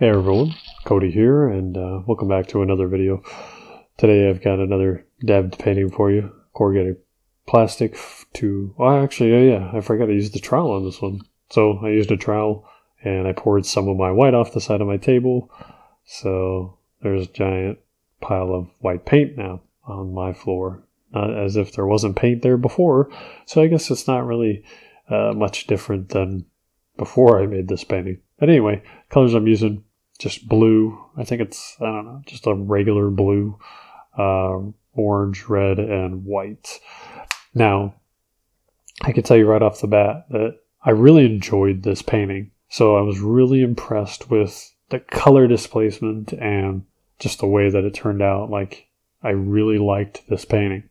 Hey everyone, Coty here, and uh, welcome back to another video. Today I've got another dabbed painting for you. Corrugated plastic to, well actually, oh yeah, I forgot to use the trowel on this one. So I used a trowel and I poured some of my white off the side of my table. So there's a giant pile of white paint now on my floor. Not as if there wasn't paint there before. So I guess it's not really uh, much different than before I made this painting. But anyway, colors I'm using just blue. I think it's, I don't know, just a regular blue, uh, orange, red, and white. Now, I can tell you right off the bat that I really enjoyed this painting. So I was really impressed with the color displacement and just the way that it turned out. Like, I really liked this painting.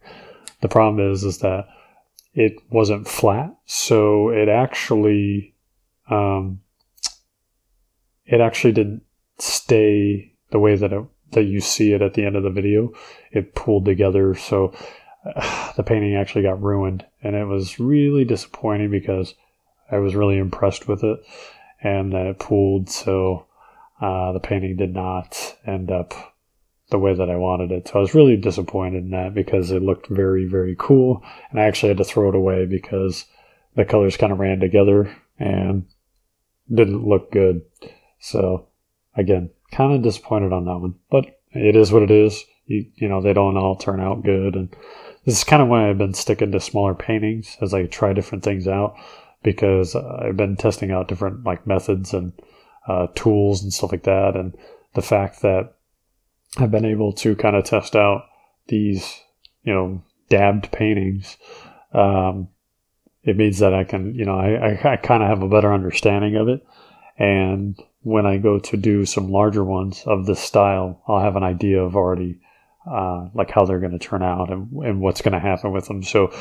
The problem is, is that it wasn't flat. So it actually, um, it actually didn't stay the way that it, that you see it at the end of the video. It pulled together, so uh, the painting actually got ruined, and it was really disappointing because I was really impressed with it, and then it pulled, so uh, the painting did not end up the way that I wanted it. So I was really disappointed in that because it looked very, very cool, and I actually had to throw it away because the colors kind of ran together and didn't look good. So again, kind of disappointed on that one, but it is what it is. You, you know, they don't all turn out good. And this is kind of why I've been sticking to smaller paintings as I try different things out because I've been testing out different like methods and uh, tools and stuff like that. And the fact that I've been able to kind of test out these, you know, dabbed paintings, um, it means that I can, you know, I, I, I kind of have a better understanding of it. And when I go to do some larger ones of this style, I'll have an idea of already uh, like how they're going to turn out and, and what's going to happen with them. So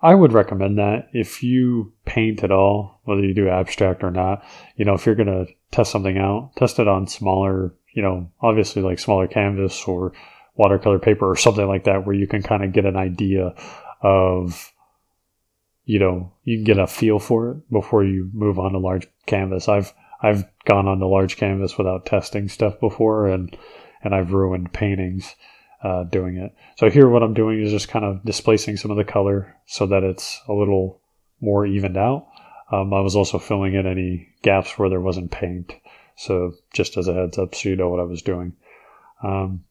I would recommend that if you paint at all, whether you do abstract or not, you know, if you're going to test something out, test it on smaller, you know, obviously like smaller canvas or watercolor paper or something like that, where you can kind of get an idea of, you know, you can get a feel for it before you move on to large canvas. I've I've gone on the large canvas without testing stuff before, and and I've ruined paintings uh, doing it. So here, what I'm doing is just kind of displacing some of the color so that it's a little more evened out. Um, I was also filling in any gaps where there wasn't paint. So just as a heads up, so you know what I was doing. Um,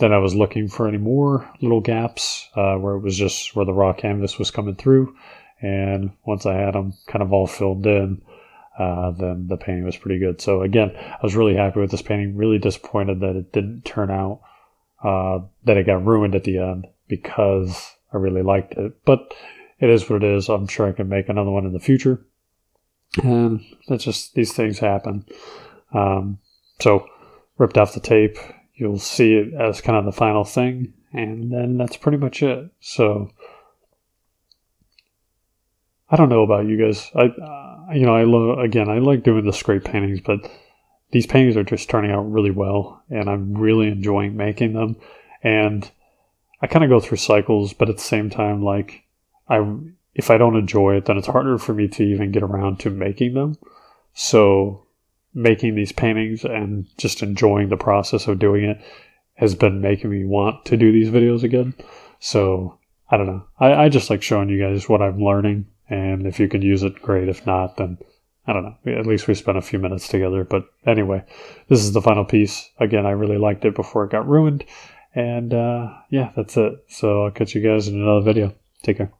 then I was looking for any more little gaps uh, where it was just where the raw canvas was coming through. And once I had them kind of all filled in, uh, then the painting was pretty good. So again, I was really happy with this painting. Really disappointed that it didn't turn out, uh, that it got ruined at the end because I really liked it. But it is what it is. I'm sure I can make another one in the future. And that's just, these things happen. Um, so ripped off the tape. You'll see it as kind of the final thing. And then that's pretty much it. So I don't know about you guys. I, uh, you know, I love again. I like doing the scrape paintings, but these paintings are just turning out really well, and I'm really enjoying making them. And I kind of go through cycles, but at the same time, like I, if I don't enjoy it, then it's harder for me to even get around to making them. So making these paintings and just enjoying the process of doing it has been making me want to do these videos again. So I don't know. I, I just like showing you guys what I'm learning and if you can use it, great. If not, then I don't know. At least we spent a few minutes together. But anyway, this is the final piece. Again, I really liked it before it got ruined. And uh, yeah, that's it. So I'll catch you guys in another video. Take care.